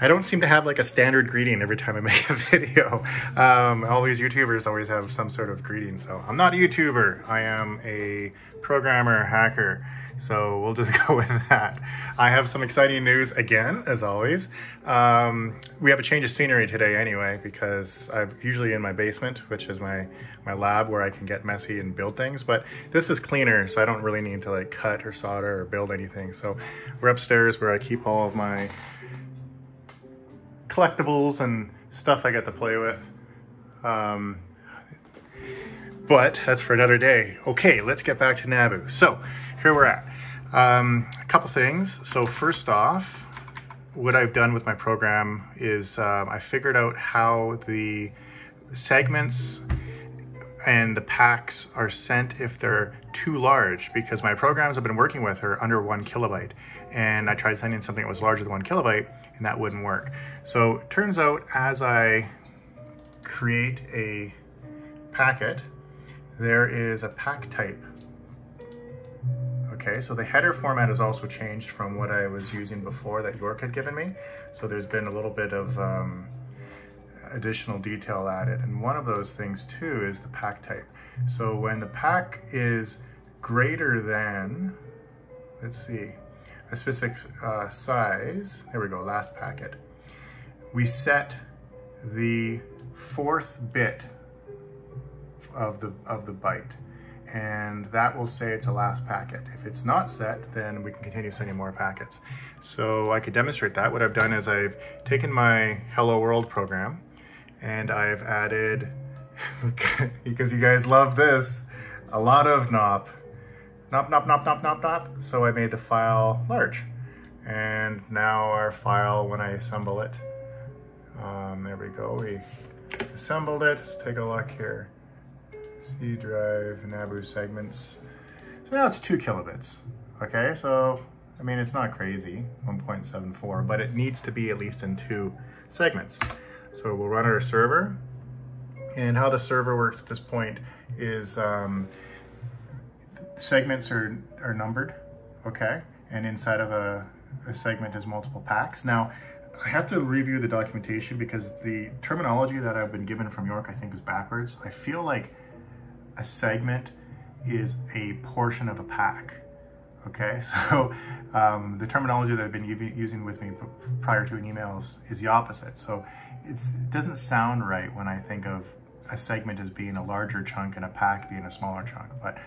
I don't seem to have like a standard greeting every time I make a video. Um, all these YouTubers always have some sort of greeting. So I'm not a YouTuber. I am a programmer, hacker. So we'll just go with that. I have some exciting news again, as always. Um, we have a change of scenery today anyway, because I'm usually in my basement, which is my, my lab where I can get messy and build things. But this is cleaner, so I don't really need to like cut or solder or build anything. So we're upstairs where I keep all of my collectibles and stuff I get to play with. Um, but that's for another day. Okay, let's get back to Nabu. So here we're at. Um, a couple things. So first off, what I've done with my program is um, I figured out how the segments and the packs are sent if they're too large because my programs I've been working with are under one kilobyte and I tried sending something that was larger than one kilobyte and that wouldn't work. So it turns out as I create a packet, there is a pack type. Okay, so the header format has also changed from what I was using before that York had given me. So there's been a little bit of um, additional detail added. And one of those things too is the pack type. So when the pack is greater than, let's see, a specific uh, size, there we go, last packet, we set the fourth bit of the, of the byte and that will say it's a last packet. If it's not set, then we can continue sending more packets. So I could demonstrate that. What I've done is I've taken my Hello World program and I've added, because you guys love this, a lot of NOP. NOP, NOP, NOP, NOP, NOP, NOP. So I made the file large. And now our file, when I assemble it, um, there we go, we assembled it. Let's take a look here. C drive, Nabu segments. So now it's two kilobits. Okay, so I mean, it's not crazy, 1.74, but it needs to be at least in two segments. So we'll run our server. And how the server works at this point is um, segments are, are numbered, okay? And inside of a, a segment is multiple packs. Now, I have to review the documentation because the terminology that I've been given from York I think is backwards. I feel like a segment is a portion of a pack. Okay, so um, the terminology that I've been using with me prior to in emails is the opposite. So it doesn't sound right when I think of a segment as being a larger chunk and a pack being a smaller chunk. But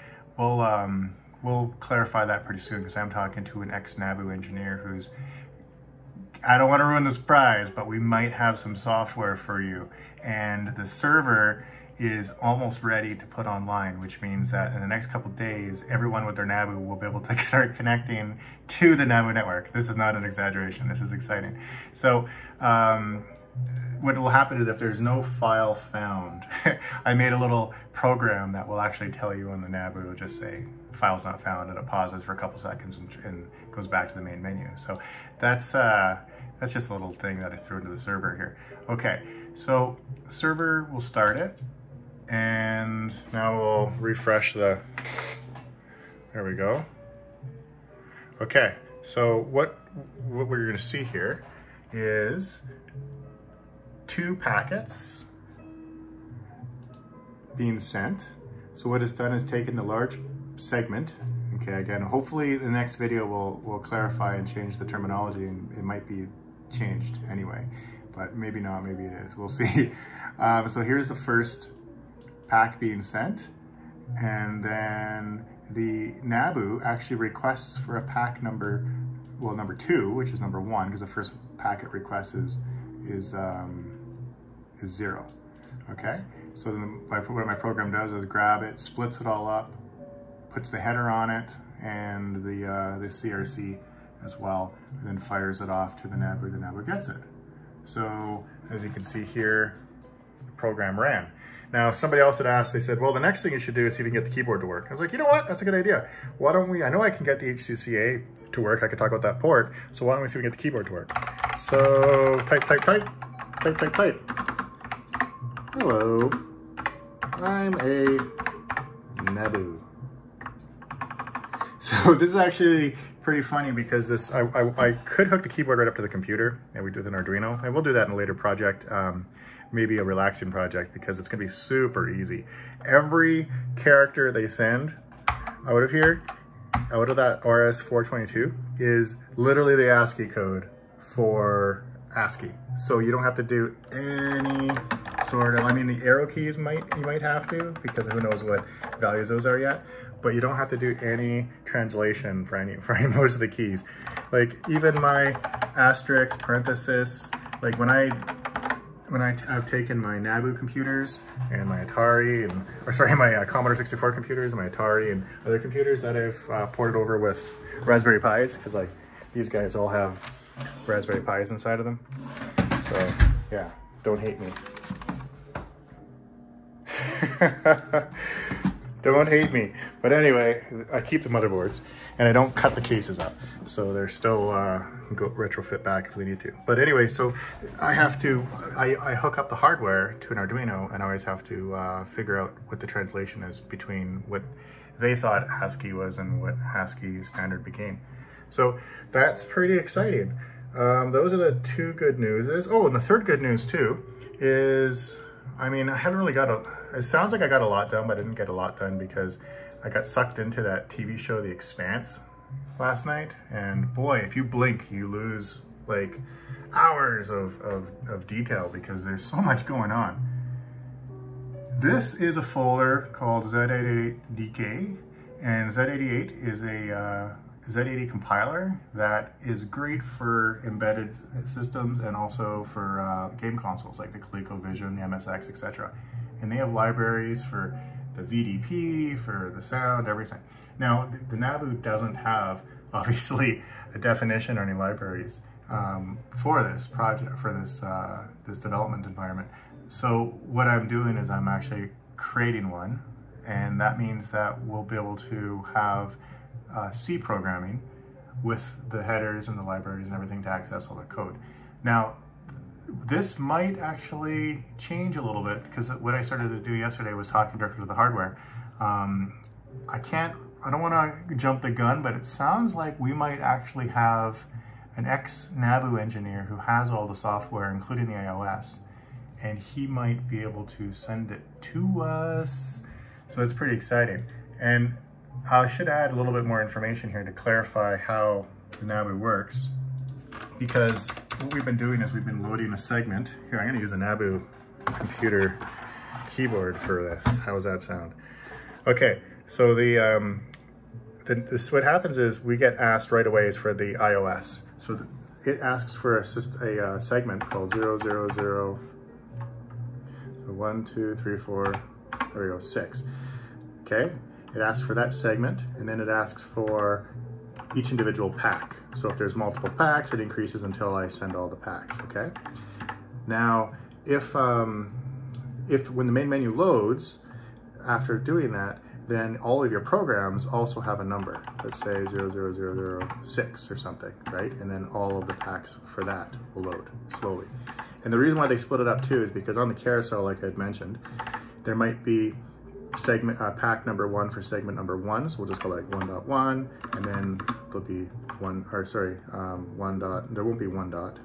we'll um, we'll clarify that pretty soon because I'm talking to an ex-NABU engineer who's I don't want to ruin the surprise, but we might have some software for you. And the server is almost ready to put online, which means that in the next couple days, everyone with their NABU will be able to start connecting to the NABU network. This is not an exaggeration, this is exciting. So um, what will happen is if there's no file found, I made a little program that will actually tell you on the NABU, it'll just say file's not found and it pauses for a couple seconds and, and goes back to the main menu. So that's, uh, that's just a little thing that I threw into the server here. Okay, so server will start it and now we'll refresh the, there we go. Okay, so what, what we're gonna see here is two packets being sent. So what it's done is taken the large segment, okay, again, hopefully the next video will, will clarify and change the terminology and it might be changed anyway, but maybe not, maybe it is, we'll see. Um, so here's the first pack being sent. And then the NABU actually requests for a pack number, well, number two, which is number one, because the first packet request is, is, um, is zero, okay? So then my, what my program does is grab it, splits it all up, puts the header on it, and the, uh, the CRC as well, and then fires it off to the NABU, the NABU gets it. So as you can see here, the program ran. Now, somebody else had asked, they said, well, the next thing you should do is see if you can get the keyboard to work. I was like, you know what? That's a good idea. Why don't we, I know I can get the HCCA to work. I could talk about that port. So why don't we see if we can get the keyboard to work? So type, type, type, type, type, type. Hello, I'm a Nabu. So this is actually pretty funny because this, I, I, I, could hook the keyboard right up to the computer and we do with an Arduino. I will do that in a later project, um, maybe a relaxing project because it's gonna be super easy. Every character they send out of here, out of that RS422 is literally the ASCII code for ASCII. So you don't have to do any sort of, I mean, the arrow keys might, you might have to because who knows what values those are yet, but you don't have to do any translation for any, for any most of the keys. Like even my asterisk, parenthesis, like when I, when I, have taken my Nabu computers and my Atari and, or sorry, my uh, Commodore 64 computers and my Atari and other computers that I've uh, ported over with Raspberry Pis, because like these guys all have Raspberry Pis inside of them. So yeah, don't hate me. don't hate me. But anyway, I keep the motherboards and I don't cut the cases up. So they're still uh, go retrofit back if we need to. But anyway, so I have to, I, I hook up the hardware to an Arduino and I always have to uh, figure out what the translation is between what they thought ASCII was and what ASCII standard became. So that's pretty exciting. Um, those are the two good newses. Oh, and the third good news too is, I mean, I haven't really got a, it sounds like I got a lot done, but I didn't get a lot done because I got sucked into that TV show, The Expanse, last night. And boy, if you blink, you lose like hours of, of, of detail because there's so much going on. This is a folder called Z88DK, and Z88 is a uh, Z80 compiler that is great for embedded systems and also for uh, game consoles like the ColecoVision, the MSX, etc. And they have libraries for the VDP, for the sound, everything. Now, the, the Nabu doesn't have, obviously, a definition or any libraries um, for this project, for this, uh, this development environment. So what I'm doing is I'm actually creating one, and that means that we'll be able to have uh, C programming with the headers and the libraries and everything to access all the code. Now, this might actually change a little bit because what I started to do yesterday was talking directly to the hardware. Um, I can't, I don't want to jump the gun, but it sounds like we might actually have an ex-NABU engineer who has all the software, including the iOS, and he might be able to send it to us. So it's pretty exciting. And I should add a little bit more information here to clarify how the Nabu works because what we've been doing is we've been loading a segment. Here, I'm gonna use a Nabu computer keyboard for this. How does that sound? Okay, so the, um, the this, what happens is we get asked right away is for the iOS. So the, it asks for a, a uh, segment called 000, so one, two, three, four, there we go, six. Okay, it asks for that segment, and then it asks for each individual pack. So if there's multiple packs, it increases until I send all the packs, okay? Now, if, um, if when the main menu loads, after doing that, then all of your programs also have a number. Let's say 00006 or something, right? And then all of the packs for that will load slowly. And the reason why they split it up too is because on the carousel, like I had mentioned, there might be segment uh, pack number one for segment number one. So we'll just like one dot one, and then there'll be one, or sorry, um, one dot, there won't be one dot.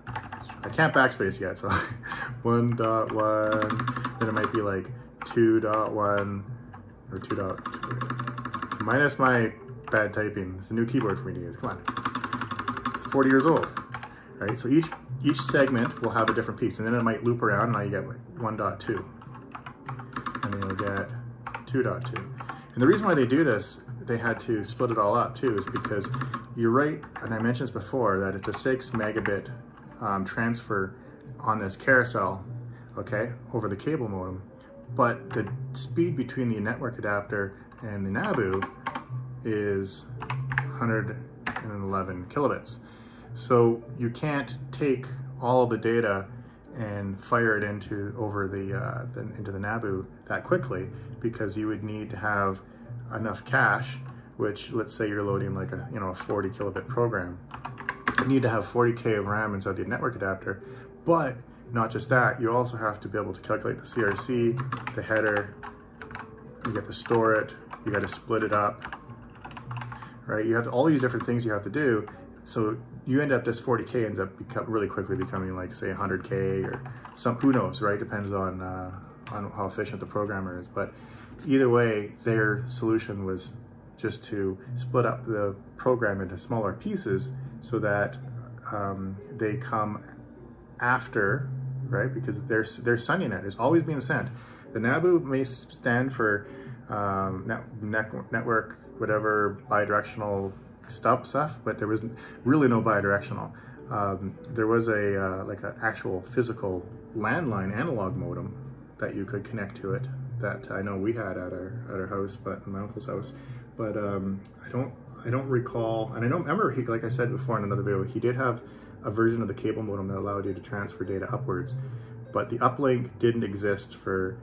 I can't backspace yet, so one dot one, then it might be like two dot one, or two dot two. Minus my bad typing. It's a new keyboard for me to use, come on. It's 40 years old, right? So each each segment will have a different piece, and then it might loop around, and now you get like 1.2. And then you'll get 2.2. And the reason why they do this, they had to split it all up too, is because you're right, and I mentioned this before, that it's a six megabit um, transfer on this carousel, okay, over the cable modem. But the speed between the network adapter and the Nabu is 111 kilobits. So you can't take all of the data and fire it into over the, uh, the, into the Nabu that quickly because you would need to have enough cache, which let's say you're loading like a you know a 40 kilobit program. You need to have 40k of RAM inside the network adapter, but not just that, you also have to be able to calculate the CRC, the header, you get to store it, you got to split it up, right? You have all these different things you have to do. So you end up, this 40K ends up become, really quickly becoming like say 100K or some, who knows, right? Depends on, uh, on how efficient the programmer is. But either way, their solution was just to split up the program into smaller pieces so that um, they come after, right? Because their, their SUNYnet is always being sent. The NABU may stand for um, net, network, whatever, bidirectional stuff, stuff, but there was really no bidirectional. Um, there was a uh, like an actual physical landline analog modem that you could connect to it that I know we had at our at our house, but my uncle's house. But um, I don't I don't recall, and I don't remember. He, like I said before in another video, he did have a version of the cable modem that allowed you to transfer data upwards, but the uplink didn't exist for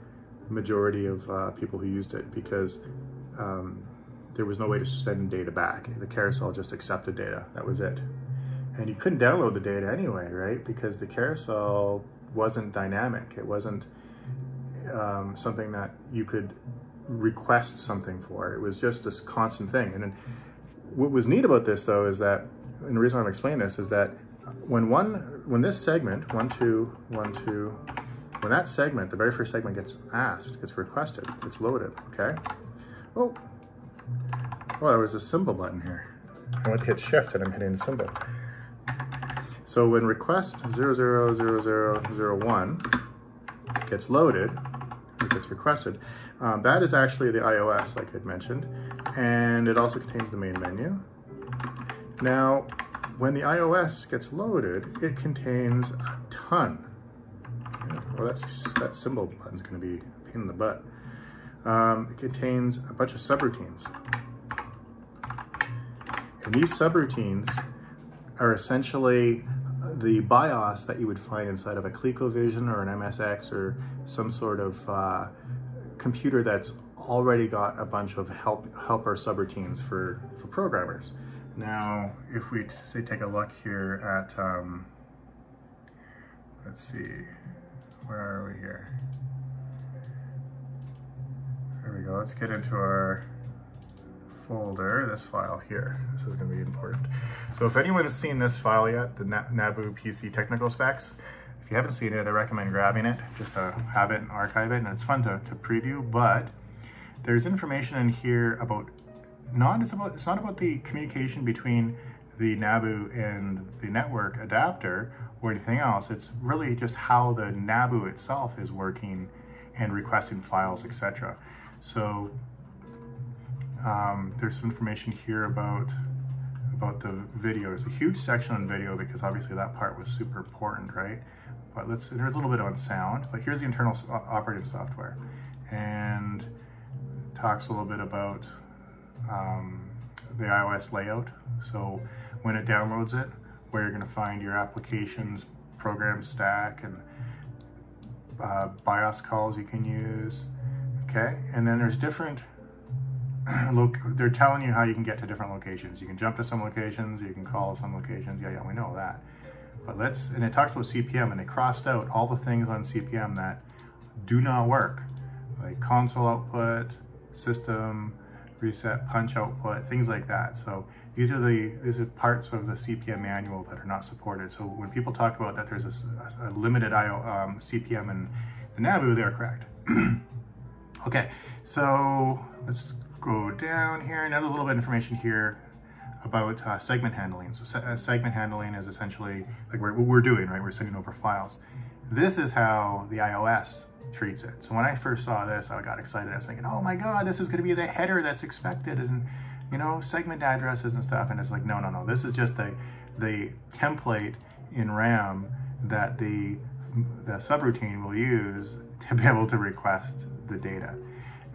majority of uh, people who used it because um, there was no way to send data back. The carousel just accepted data. That was it. And you couldn't download the data anyway, right? Because the carousel wasn't dynamic. It wasn't um, something that you could request something for. It was just this constant thing. And then what was neat about this though is that, and the reason I'm explaining this is that when one, when this segment, one, two, one, two, when that segment, the very first segment gets asked, gets requested, gets loaded, okay? Oh, oh, there was a symbol button here. I went to hit shift and I'm hitting the symbol. So when request 000001 gets loaded, it gets requested, um, that is actually the iOS, like I'd mentioned, and it also contains the main menu. Now, when the iOS gets loaded, it contains a ton well, that's that symbol button's going to be a pain in the butt. Um, it contains a bunch of subroutines. And these subroutines are essentially the BIOS that you would find inside of a ColecoVision or an MSX or some sort of uh, computer that's already got a bunch of help helper subroutines for, for programmers. Now, if we say take a look here at, um, let's see, where are we here? There we go. Let's get into our folder, this file here. This is going to be important. So if anyone has seen this file yet, the NABU PC technical specs, if you haven't seen it, I recommend grabbing it just to have it and archive it. And it's fun to, to preview, but there's information in here about not it's about it's not about the communication between the NABU and the network adapter or anything else. It's really just how the NABU itself is working and requesting files, etc. So um, there's some information here about about the video. There's a huge section on video because obviously that part was super important, right? But let's, there's a little bit on sound, but here's the internal operating software. And talks a little bit about um, the iOS layout. So when it downloads it, where you're going to find your applications, program stack, and uh, BIOS calls you can use. Okay, and then there's different. Look, they're telling you how you can get to different locations. You can jump to some locations. You can call some locations. Yeah, yeah, we know that. But let's, and it talks about CP/M, and they crossed out all the things on CP/M that do not work, like console output, system, reset, punch output, things like that. So these are the these are parts of the CP/M manual that are not supported. So when people talk about that there's a, a limited IO um, CP/M in the NABU, they're correct. okay, so let's go down here. Another little bit of information here about uh, segment handling. So se uh, segment handling is essentially like what we're doing, right? We're sending over files. This is how the iOS treats it. So when I first saw this, I got excited. I was thinking, oh my God, this is going to be the header that's expected. And you know, segment addresses and stuff. And it's like, no, no, no. This is just the, the template in RAM that the, the subroutine will use to be able to request the data.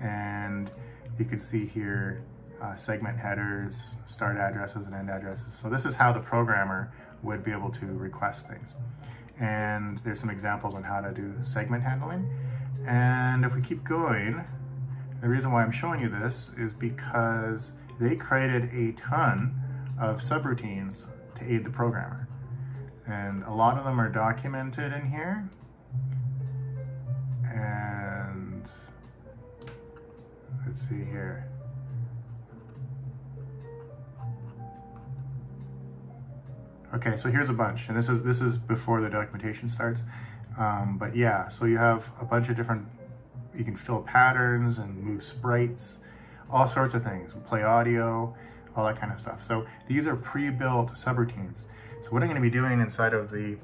And you can see here uh, segment headers, start addresses and end addresses. So this is how the programmer would be able to request things. And there's some examples on how to do segment handling. And if we keep going, the reason why I'm showing you this is because they created a ton of subroutines to aid the programmer. And a lot of them are documented in here. And let's see here. Okay, so here's a bunch, and this is this is before the documentation starts. Um, but yeah, so you have a bunch of different, you can fill patterns and move sprites, all sorts of things, play audio, all that kind of stuff. So these are pre-built subroutines. So what I'm gonna be doing inside of the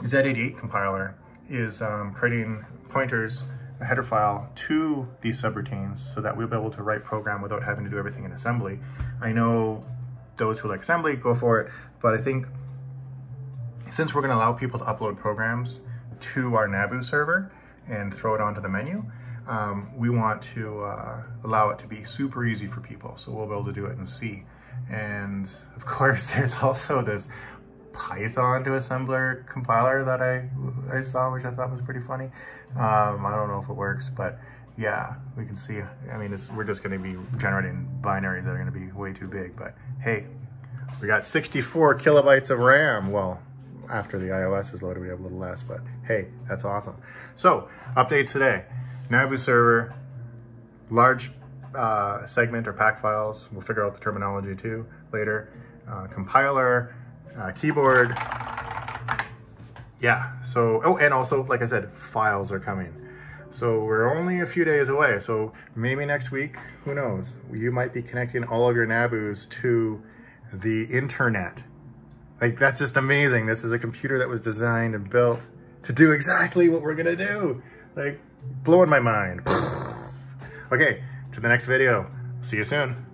Z88 compiler is um, creating pointers, a header file to these subroutines so that we'll be able to write program without having to do everything in assembly. I know those who like assembly, go for it, but I think since we're gonna allow people to upload programs to our Nabu server and throw it onto the menu, um, we want to uh, allow it to be super easy for people. So we'll be able to do it in C. And of course, there's also this Python to assembler compiler that I, I saw, which I thought was pretty funny. Um, I don't know if it works, but yeah, we can see, I mean, we're just gonna be generating binaries that are gonna be way too big, but hey, we got 64 kilobytes of RAM. Well, after the iOS is loaded, we have a little less, but hey, that's awesome. So, updates today. Nabu server, large uh, segment or pack files. We'll figure out the terminology too later. Uh, compiler, uh, keyboard. Yeah, so, oh, and also, like I said, files are coming. So we're only a few days away. So maybe next week, who knows? You might be connecting all of your Nabus to the internet. Like that's just amazing. This is a computer that was designed and built to do exactly what we're gonna do. Like blowing my mind. okay, to the next video. See you soon.